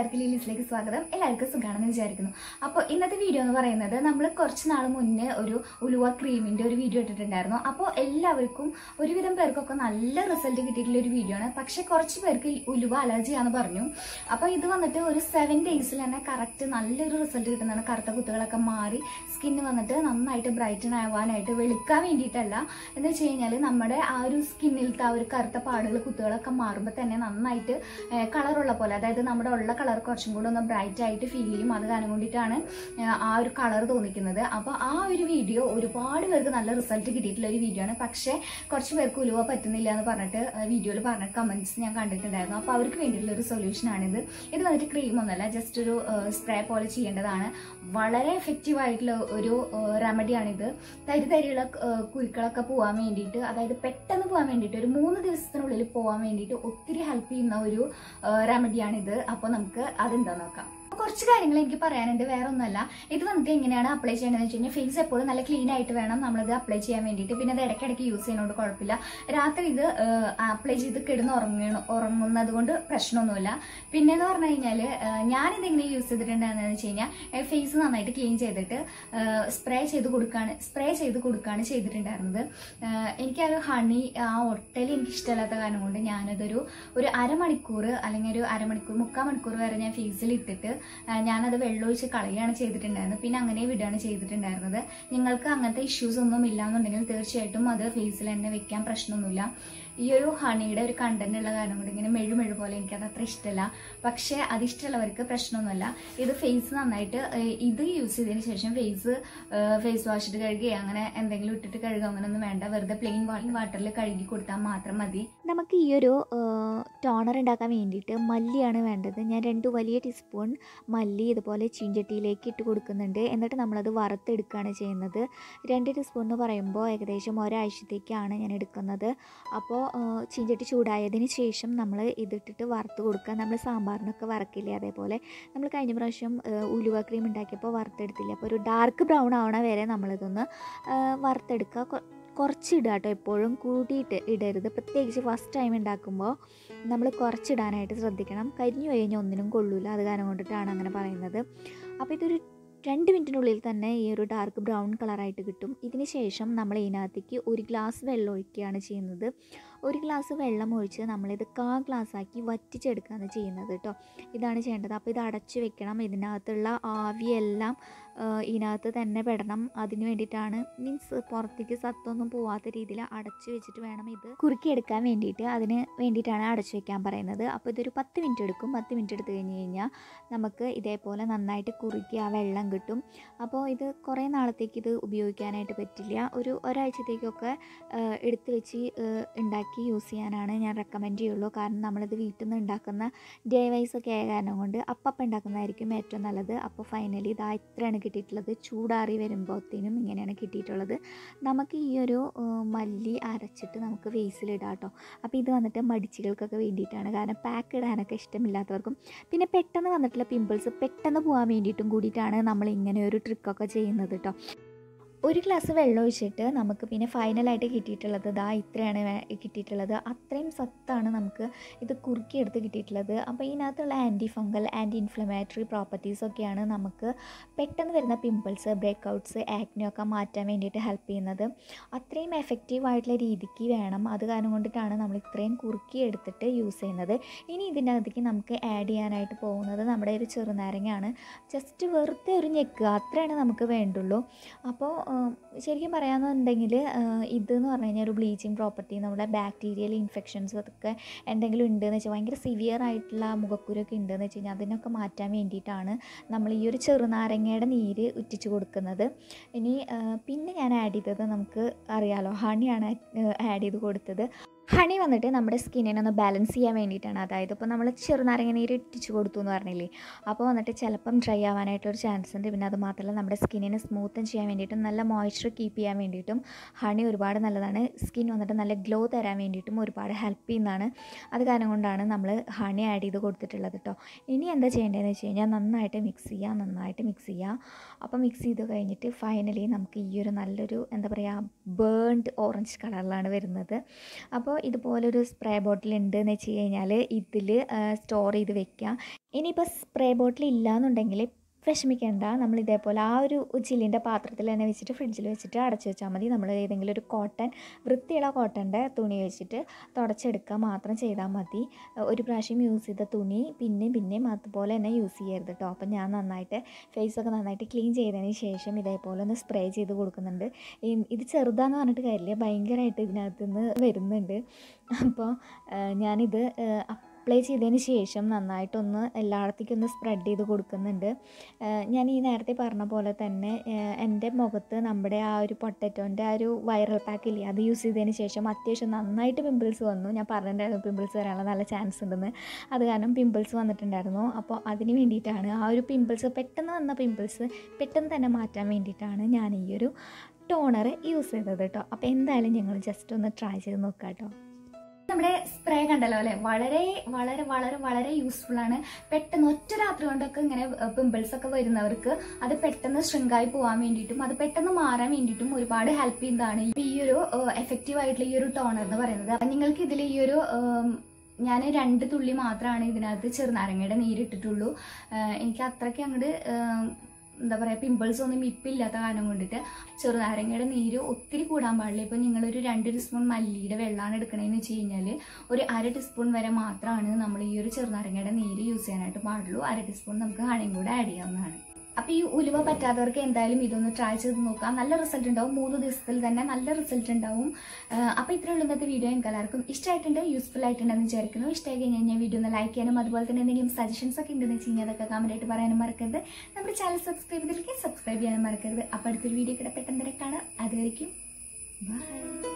കൂട്ടുകാർക്ക് ലീലീസിലേക്ക് സ്വാഗതം. എല്ലാവർക്കും സുഖമാണെന്ന് വിചാരിക്കുന്നു. അപ്പോൾ ഇന്നത്തെ വീഡിയോ എന്ന് പറയുന്നത് നമ്മൾ കുറച്ച് നാൾ മുന്നേ ഒരു ഉലുവ ക്രീമിന്റെ ഒരു വീഡിയോ ഇട്ടിട്ടുണ്ടായിരുന്നു. അപ്പോൾ എല്ലാവർക്കും ഒരുവിധം പേർക്കൊക്കെ നല്ല റിസൾട്ട് കിട്ടിയിട്ടുള്ള ഒരു വീഡിയോ ആണ്. പക്ഷേ കുറച്ച് പേർക്ക് ഉലുവ അലർജിയാണെന്ന് പറഞ്ഞു. അപ്പോൾ ഇത് വന്നിട്ട് ഒരു സെവൻ ഡേയ്സിൽ തന്നെ കറക്റ്റ് നല്ലൊരു റിസൾട്ട് കിട്ടുന്നതാണ്. കറുത്ത കുത്തുകളൊക്കെ മാറി സ്കിന്ന് വന്നിട്ട് നന്നായിട്ട് ബ്രൈറ്റൺ ആവാനായിട്ട് വെളുക്കാൻ വേണ്ടിയിട്ടല്ല. എന്ന് വെച്ച് കഴിഞ്ഞാൽ നമ്മുടെ ആ ഒരു സ്കിന്നിലത്തെ ആ ഒരു കറുത്ത പാടുകൾ കുത്തുകളൊക്കെ മാറുമ്പോൾ തന്നെ നന്നായിട്ട് കളറുള്ള പോലെ അതായത് നമ്മുടെ ഉള്ള കളർ കുറച്ചും കൂടെ ഒന്ന് ബ്രൈറ്റ് ആയിട്ട് ഫീൽ ചെയ്യും. അത് കാരണം കൊണ്ടിട്ടാണ് ആ ഒരു കളർ തോന്നിക്കുന്നത്. അപ്പോൾ ആ ഒരു വീഡിയോ ഒരുപാട് പേർക്ക് നല്ല റിസൾട്ട് കിട്ടിയിട്ടുള്ള ഒരു വീഡിയോ ആണ്. പക്ഷേ കുറച്ച് പേർക്ക് ഉലുവ പറ്റുന്നില്ല എന്ന് പറഞ്ഞിട്ട് വീഡിയോയിൽ പറഞ്ഞ കമന്റ്സ് ഞാൻ കണ്ടിട്ടുണ്ടായിരുന്നു. അപ്പോൾ അവർക്ക് വേണ്ടിയിട്ടുള്ള ഒരു സൊല്യൂഷൻ ആണിത്. ഇത് വന്നിട്ട് ക്രീം ഒന്നല്ല ജസ്റ്റ് ഒരു സ്പ്രേ പോലെ ചെയ്യേണ്ടതാണ്. വളരെ എഫക്റ്റീവ് ആയിട്ടുള്ള ഒരു റെമഡിയാണിത് തരി തരിയുള്ള കുരുക്കളൊക്കെ പോകാൻ വേണ്ടിയിട്ട് അതായത് പെട്ടെന്ന് പോകാൻ വേണ്ടിയിട്ട് ഒരു മൂന്ന് ദിവസത്തിനുള്ളിൽ പോകാൻ വേണ്ടിയിട്ട് ഒത്തിരി ഹെൽപ്പ് ചെയ്യുന്ന ഒരു റെമഡിയാണിത് അപ്പോൾ നമുക്ക് അതെന്താ നോക്കാം അപ്പൊ കുറച്ച് കാര്യങ്ങൾ എനിക്ക് പറയാനുണ്ട് വേറെ ഒന്നുമല്ല ഇത് നമുക്ക് എങ്ങനെയാണ് അപ്ലൈ ചെയ്യേണ്ടതെന്ന് വെച്ച് കഴിഞ്ഞാൽ ഫേസ് എപ്പോഴും നല്ല ക്ലീൻ ആയിട്ട് വേണം നമ്മളിത് അപ്ലൈ ചെയ്യാൻ വേണ്ടിയിട്ട്. പിന്നെ അത് ഇടയ്ക്കിടയ്ക്ക് യൂസ് ചെയ്യുന്നതുകൊണ്ട് കുഴപ്പമില്ല. രാത്രി ഇത് അപ്ലൈ ചെയ്ത് കിടന്ന് ഉറങ്ങണം ഉറങ്ങുന്നത് കൊണ്ട് പ്രശ്നമൊന്നുമില്ല. പിന്നെ എന്ന് പറഞ്ഞു കഴിഞ്ഞാൽ ഞാനിത് എങ്ങനെ യൂസ് ചെയ്തിട്ടുണ്ടെന്ന് വെച്ച് കഴിഞ്ഞാൽ ഫേസ് നന്നായിട്ട് ക്ലീൻ ചെയ്തിട്ട് സ്പ്രേ ചെയ്ത് കൊടുക്കുകയാണ് സ്പ്രേ ചെയ്ത് കൊടുക്കുകയാണ് ചെയ്തിട്ടുണ്ടായിരുന്നത്. എനിക്ക് ആ ഹണി ആ ഒട്ടൽ എനിക്ക് ഇഷ്ടമല്ലാത്ത കാരണം കൊണ്ട് ഞാനതൊരു ഒരു അരമണിക്കൂർ അല്ലെങ്കിൽ ഒരു അരമണിക്കൂർ മുക്കാൽ മണിക്കൂർ വരെ ഞാൻ ഫേസിൽ ഇട്ടിട്ട് ഞാനത് വെള്ളമൊഴിച്ച് കളയുകയാണ് ചെയ്തിട്ടുണ്ടായിരുന്നത്. പിന്നെ അങ്ങനെ വിടുകയാണ് ചെയ്തിട്ടുണ്ടായിരുന്നത്. നിങ്ങൾക്ക് അങ്ങനത്തെ ഇഷ്യൂസ് ഒന്നും ഇല്ലാന്നുണ്ടെങ്കിൽ തീർച്ചയായിട്ടും അത് ഫേസിൽ തന്നെ വെക്കാൻ പ്രശ്നമൊന്നുമില്ല. ഈ ഒരു ഹണിയുടെ ഒരു കണ്ടന്റ് ഉള്ള കാരണം കൊണ്ട് ഇങ്ങനെ മെഴുമെഴു മെഴു പോലെ എനിക്കത് അത്ര ഇഷ്ടമല്ല. പക്ഷേ അത് ഇഷ്ടമുള്ളവർക്ക് പ്രശ്നമൊന്നുമല്ല. ഇത് ഫേസ് നന്നായിട്ട് ഇത് യൂസ് ചെയ്തതിന് ശേഷം ഫേസ് ഫേസ് വാഷ് ഇട്ട് കഴുകുക അങ്ങനെ എന്തെങ്കിലും ഇട്ടിട്ട് കഴുകുക അങ്ങനെയൊന്നും വേണ്ട. വെറുതെ പ്ലെയിൻ വാട്ടറിൽ കഴുകി കൊടുത്താൽ മാത്രം മതി. നമുക്ക് ഈ ഒരു ടോണർ ഉണ്ടാക്കാൻ വേണ്ടിയിട്ട് മല്ലിയാണ് വേണ്ടത്. ഞാൻ രണ്ട് വലിയ ടീസ്പൂൺ മല്ലി ഇതുപോലെ ചീഞ്ചട്ടിയിലേക്ക് ഇട്ട് കൊടുക്കുന്നുണ്ട്. എന്നിട്ട് നമ്മളത് വറുത്തെടുക്കുകയാണ് ചെയ്യുന്നത്. രണ്ട് ടീസ്പൂൺ എന്ന് പറയുമ്പോൾ ഏകദേശം ഒരാഴ്ചത്തേക്കാണ് ഞാൻ എടുക്കുന്നത്. അപ്പോൾ ചീഞ്ചട്ടി ചൂടായതിന് ശേഷം നമ്മൾ ഇതിട്ടിട്ട് വറുത്ത് കൊടുക്കുക. നമ്മൾ സാമ്പാറിനൊക്കെ വറക്കില്ലേ അതേപോലെ. നമ്മൾ കഴിഞ്ഞ പ്രാവശ്യം ഉലുവ ക്രീം ഉണ്ടാക്കിയപ്പോൾ വറുത്തെടുത്തില്ല. അപ്പോൾ ഒരു ഡാർക്ക് ബ്രൗൺ ആവണ വരെ നമ്മളിതൊന്ന് വറുത്തെടുക്കുക. കുറച്ചിടുക കേട്ടോ. എപ്പോഴും കൂട്ടിയിട്ട് ഇടരുത്. പ്രത്യേകിച്ച് ഫസ്റ്റ് ടൈം ഉണ്ടാക്കുമ്പോൾ നമ്മൾ കുറച്ചിടാനായിട്ട് ശ്രദ്ധിക്കണം. കരിഞ്ഞു കഴിഞ്ഞാൽ ഒന്നിനും കൊള്ളൂല. അത് കാരണം കൊണ്ടിട്ടാണ് അങ്ങനെ പറയുന്നത്. അപ്പോൾ ഇതൊരു രണ്ട് മിനിറ്റിനുള്ളിൽ തന്നെ ഈ ഒരു ഡാർക്ക് ബ്രൗൺ കളറായിട്ട് കിട്ടും. ഇതിന് ശേഷം നമ്മൾ ഇതിനകത്തേക്ക് ഒരു ഗ്ലാസ് വെള്ളം ഒഴിക്കുകയാണ് ചെയ്യുന്നത്. ഒരു ഗ്ലാസ് വെള്ളം ഒഴിച്ച് നമ്മളിത് കാ ഗ്ലാസ് ആക്കി വറ്റിച്ചെടുക്കുകയാണ് ചെയ്യുന്നത് കേട്ടോ. ഇതാണ് ചെയ്യേണ്ടത്. അപ്പോൾ ഇത് അടച്ചു വെക്കണം. ഇതിനകത്തുള്ള ആവിയെല്ലാം ഇതിനകത്ത് തന്നെ പെടണം. അതിന് വേണ്ടിയിട്ടാണ് മീൻസ് പുറത്തേക്ക് സത്തൊന്നും പോവാത്ത രീതിയിൽ അടച്ചു വെച്ചിട്ട് വേണം ഇത് കുറുക്കിയെടുക്കാൻ വേണ്ടിയിട്ട്. അതിന് വേണ്ടിയിട്ടാണ് അടച്ചു വെക്കാൻ പറയുന്നത്. അപ്പോൾ ഇതൊരു പത്ത് മിനിറ്റ് എടുക്കും. പത്ത് മിനിറ്റ് എടുത്തു കഴിഞ്ഞ് കഴിഞ്ഞാൽ നമുക്ക് ഇതേപോലെ നന്നായിട്ട് കുറുക്കി ആ വെള്ളം കിട്ടും. അപ്പോൾ ഇത് കുറേ നാളത്തേക്ക് ഇത് ഉപയോഗിക്കാനായിട്ട് പറ്റില്ല. ഒരു ഒരാഴ്ചത്തേക്കൊക്കെ എടുത്തു വെച്ച് ഉണ്ടാക്കി യൂസ് ചെയ്യാനാണ് ഞാൻ റെക്കമെൻഡ് ചെയ്യുള്ളൂ. കാരണം നമ്മളിത് വീട്ടിൽ നിന്ന് ഉണ്ടാക്കുന്ന ഡേ വൈസ് ഒക്കെ ആയ കാരണം കൊണ്ട് അപ്പം ഉണ്ടാക്കുന്നതായിരിക്കും ഏറ്റവും നല്ലത്. അപ്പോൾ ഫൈനലി ഇതാ ഇത്രയാണ് കിട്ടിയിട്ടുള്ളത് ചൂടാറി വരുമ്പോഴത്തേനും ഇങ്ങനെയാണ് കിട്ടിയിട്ടുള്ളത്. നമുക്ക് ഈ ഒരു മല്ലി അരച്ചിട്ട് നമുക്ക് വേസിലിടാം കേട്ടോ അപ്പോൾ ഇത് വന്നിട്ട് മടിച്ചികൾക്കൊക്കെ വേണ്ടിയിട്ടാണ്. കാരണം പാക്ക് ഇടാനൊക്കെ ഇഷ്ടമില്ലാത്തവർക്കും. പിന്നെ പെട്ടെന്ന് വന്നിട്ടുള്ള പിമ്പിൾസ് പെട്ടെന്ന് പോകാൻ വേണ്ടിയിട്ടും കൂടിയിട്ടാണ് നമ്മൾ ഇങ്ങനെ ഒരു ട്രിക്കൊക്കെ ചെയ്യുന്നത് കേട്ടോ ഒരു ഗ്ലാസ് വെള്ളം ഒഴിച്ചിട്ട് നമുക്ക് പിന്നെ ഫൈനലായിട്ട് കിട്ടിയിട്ടുള്ളത് ദാ ഇത്രയാണ് കിട്ടിയിട്ടുള്ളത്. അത്രയും സത്താണ് നമുക്ക് ഇത് കുറുക്കിയെടുത്ത് കിട്ടിയിട്ടുള്ളത്. അപ്പോൾ ഇതിനകത്തുള്ള anti fungal anti inflammatory properties ഒക്കെയാണ് നമുക്ക് പെട്ടെന്ന് വരുന്ന പിമ്പിൾസ് ബ്രേക്കൗട്ട്സ് ആക്നെയൊക്കെ മാറ്റാൻ വേണ്ടിയിട്ട് ഹെൽപ്പ് ചെയ്യുന്നത്. അത്രയും എഫക്റ്റീവ് ആയിട്ടുള്ള രീതിക്ക് വേണം. അത് കാരണം കൊണ്ടിട്ടാണ് നമ്മൾ ഇത്രയും കുറുക്കി എടുത്തിട്ട് യൂസ് ചെയ്യുന്നത്. ഇനി ഇതിന്റെ അകത്തേക്ക് നമുക്ക് ആഡ് ചെയ്യാനായിട്ട് പോകുന്നത് നമ്മുടെ ഒരു ചെറുനാരങ്ങയാണ്. ജസ്റ്റ് വെറുതെ ഒരു ഞെക്കുക അത്രയാണ് നമുക്ക് വേണ്ടുള്ളൂ. അപ്പോൾ ശരിക്കും പറയാമെന്നുണ്ടെങ്കിൽ ഇതെന്ന് പറഞ്ഞു കഴിഞ്ഞാൽ ഒരു ബ്ലീച്ചിങ് പ്രോപ്പർട്ടി നമ്മുടെ ബാക്ടീരിയൽ ഇൻഫെക്ഷൻസ് അതൊക്കെ എന്തെങ്കിലും ഉണ്ടെന്ന് വെച്ചാൽ ഭയങ്കര സിവിയർ ആയിട്ടുള്ള മുഖക്കുരൊക്കെ ഉണ്ടെന്ന് വെച്ച് കഴിഞ്ഞാൽ അതിനൊക്കെ മാറ്റാൻ വേണ്ടിയിട്ടാണ് നമ്മൾ ഈ ഒരു ചെറുനാരങ്ങയുടെ നീര് ഉറ്റിച്ച് കൊടുക്കുന്നത്. ഇനി പിന്നെ ഞാൻ ആഡ് ചെയ്തത് നമുക്ക് അറിയാലോ ഹണിയാണ് ആഡ് ചെയ്ത് കൊടുത്തത്. ഹണി വന്നിട്ട് നമ്മുടെ സ്കിന്നിനെ ഒന്ന് ബാലൻസ് ചെയ്യാൻ വേണ്ടിയിട്ടാണ്. അതായത് ഇപ്പോൾ നമ്മൾ ചെറുനാരങ്ങ നീര് ഇട്ടിച്ച് കൊടുത്തു എന്ന് പറഞ്ഞില്ലേ? അപ്പോൾ വന്നിട്ട് ചിലപ്പം ഡ്രൈ ആവാനായിട്ടൊരു ചാൻസ് ഉണ്ട്. പിന്നെ അത് മാത്രമല്ല നമ്മുടെ സ്കിന്നിനെ സ്മൂത്തൻ ചെയ്യാൻ വേണ്ടിയിട്ടും നല്ല മോയ്സ്ചർ കീപ്പ് ചെയ്യാൻ വേണ്ടിയിട്ടും ഹണി ഒരുപാട് നല്ലതാണ്. സ്കിൻ വന്നിട്ട് നല്ല ഗ്ലോ തരാൻ വേണ്ടിയിട്ടും ഒരുപാട് ഹെൽപ്പ് ചെയ്യുന്നതാണ്. അത് കാരണം കൊണ്ടാണ് നമ്മൾ ഹണി ആഡ് ചെയ്ത് കൊടുത്തിട്ടുള്ളത് കേട്ടോ ഇനി എന്താ ചെയ്യേണ്ടതെന്ന് വെച്ച് കഴിഞ്ഞാൽ നന്നായിട്ട് മിക്സ് ചെയ്യുക നന്നായിട്ട് മിക്സ് ചെയ്യുക അപ്പോൾ മിക്സ് ചെയ്ത് കഴിഞ്ഞിട്ട് ഫൈനലി നമുക്ക് ഈ ഒരു നല്ലൊരു എന്താ പറയുക ബേൺഡ് ഓറഞ്ച് കളറിലാണ് വരുന്നത്. അപ്പോൾ ഇതുപോലൊരു സ്പ്രേ ബോട്ടിൽ ഉണ്ട് എന്ന് വെച്ച് കഴിഞ്ഞാൽ ഇതിൽ സ്റ്റോർ ചെയ്ത് വെക്കുക ഇനിയിപ്പോൾ സ്പ്രേ ബോട്ടിൽ ഇല്ലയെന്നുണ്ടെങ്കിൽ വിഷമിക്കേണ്ട. നമ്മൾ ഇതേപോലെ ആ ഒരു ചില്ലിന്റെ പാത്രത്തിൽ തന്നെ വെച്ചിട്ട് ഫ്രിഡ്ജിൽ വെച്ചിട്ട് അടച്ചു വെച്ചാൽ മതി. നമ്മൾ ഏതെങ്കിലും ഒരു കോട്ടൺ വൃത്തിയുള്ള കോട്ടന്റെ തുണി വെച്ചിട്ട് തുടച്ചെടുക്കുക മാത്രം ചെയ്താൽ മതി. ഒരു പ്രാവശ്യം യൂസ് ചെയ്ത തുണി പിന്നെയും പിന്നെയും അതുപോലെ തന്നെ യൂസ് ചെയ്യരുത് കേട്ടോ അപ്പം ഞാൻ നന്നായിട്ട് ഫേസൊക്കെ നന്നായിട്ട് ക്ലീൻ ചെയ്തതിന് ശേഷം ഇതേപോലെ ഒന്ന് സ്പ്രേ ചെയ്ത് കൊടുക്കുന്നുണ്ട്. ഇത് ചെറുതാന്ന് പറഞ്ഞിട്ട് കാര്യമില്ല. ഭയങ്കരമായിട്ട് ഇതിനകത്ത് നിന്ന് വരുന്നുണ്ട്. അപ്പോൾ ഞാനിത് അപ്ലൈ ചെയ്തതിന് ശേഷം നന്നായിട്ടൊന്ന് എല്ലായിടത്തേക്കും ഒന്ന് സ്പ്രെഡ് ചെയ്ത് കൊടുക്കുന്നുണ്ട്. ഞാൻ ഈ നേരത്തെ പറഞ്ഞ പോലെ തന്നെ എന്റെ മുഖത്ത് നമ്മുടെ ആ ഒരു പൊട്ടറ്റോന്റെ ആ ഒരു വൈറൽ പാക്ക് ഇല്ലേ അത് യൂസ് ചെയ്തതിന് ശേഷം അത്യാവശ്യം നന്നായിട്ട് പിമ്പിൾസ് വന്നു. ഞാൻ പറഞ്ഞിട്ടുണ്ടായിരുന്നു പിമ്പിൾസ് വരാനുള്ള നല്ല ചാൻസ് ഉണ്ടെന്ന്. അത് കാരണം പിമ്പിൾസ് വന്നിട്ടുണ്ടായിരുന്നു. അപ്പോൾ അതിന് വേണ്ടിയിട്ടാണ് ആ ഒരു പിമ്പിൾസ് പെട്ടെന്ന് വന്ന പിമ്പിൾസ് പെട്ടെന്ന് തന്നെ മാറ്റാൻ വേണ്ടിയിട്ടാണ് ഞാൻ ഈ ഒരു ടോണർ യൂസ് ചെയ്തത് കേട്ടോ. അപ്പോൾ എന്തായാലും ഞങ്ങൾ ജസ്റ്റ് ഒന്ന് ട്രൈ ചെയ്ത് നോക്കാം കേട്ടോ നമ്മുടെ സ്പ്രേ കണ്ടല്ലോ അല്ലെ? വളരെ വളരെ വളരെ വളരെ യൂസ്ഫുൾ ആണ്. പെട്ടെന്ന് ഒറ്റ രാത്രി കൊണ്ടൊക്കെ ഇങ്ങനെ പിമ്പിൾസ് ഒക്കെ വരുന്നവർക്ക് അത് പെട്ടെന്ന് ശൃംഗായി പോകാൻ വേണ്ടിയിട്ടും അത് പെട്ടെന്ന് മാറാൻ വേണ്ടിയിട്ടും ഒരുപാട് ഹെൽപ്പ് ചെയ്യുന്നതാണ് ഈ ഒരു എഫക്റ്റീവ് ആയിട്ടുള്ള ഈ ഒരു ടോണർ എന്ന് പറയുന്നത്. നിങ്ങൾക്ക് ഇതിൽ ഈ ഒരു ഞാൻ രണ്ട് തുള്ളി മാത്രമാണ് ഇതിനകത്ത് ചെറുനാരങ്ങയുടെ നീരിട്ടിട്ടുള്ളൂ എനിക്ക് അത്രയ്ക്ക് അങ്ങോട്ട് എന്താ പറയുക പിമ്പിൾസ് ഒന്നും ഇപ്പില്ലാത്ത കാരണം കൊണ്ടിട്ട് ചെറുനാരങ്ങയുടെ നീര് ഒത്തിരി കൂടാൻ പാടില്ല. ഇപ്പം നിങ്ങളൊരു രണ്ട് ടീസ്പൂൺ മല്ലിയുടെ വെള്ളമാണ് എടുക്കണതെന്ന് വെച്ച് കഴിഞ്ഞാൽ ഒരു അര ടീസ്പൂൺ വരെ മാത്രമാണ് നമ്മൾ ഈ ഒരു ചെറുനാരങ്ങയുടെ നീര് യൂസ് ചെയ്യാനായിട്ട് പാടുള്ളൂ. അര ടീസ്പൂൺ നമുക്ക് ഹണിയും കൂടെ ആഡ് ചെയ്യാവുന്നതാണ്. അപ്പോൾ ഈ ഉലുവ പറ്റാത്തവർക്ക് എന്തായാലും ഇതൊന്ന് ട്രൈ ചെയ്ത് നോക്കാം. നല്ല റിസൾട്ട് ഉണ്ടാവും. മൂന്ന് ദിവസത്തിൽ തന്നെ നല്ല റിസൾട്ട് ഉണ്ടാവും. അപ്പോൾ ഇത്രയുള്ള ഇന്നത്തെ വീഡിയോ എനിക്ക് എല്ലാവർക്കും ഇഷ്ടമായിട്ടുണ്ട് യൂസ്ഫുൾ ആയിട്ടുണ്ടെന്ന് വിചാരിക്കുന്നു. ഇഷ്ടമായി കഴിഞ്ഞാൽ ഞാൻ വീഡിയോ ഒന്ന് ലൈക്ക് ചെയ്യാനും അതുപോലെ തന്നെ എന്തെങ്കിലും സജഷൻസ് ഒക്കെ ഉണ്ടെന്ന് വെച്ച് കഴിഞ്ഞാൽ അതൊക്കെ കമന്റ് ആയിട്ട് പറയാനും മറക്കരുത്. നമ്മുടെ ചാനൽ സബ്സ്ക്രൈബ് ചെയ്തിരിക്കും സബ്സ്ക്രൈബ് ചെയ്യാനും മറക്കരുത്. അപ്പൊ അടുത്തൊരു വീഡിയോ കൂടെ പെട്ടെന്ന് അതുവരെയ്ക്കും ബൈ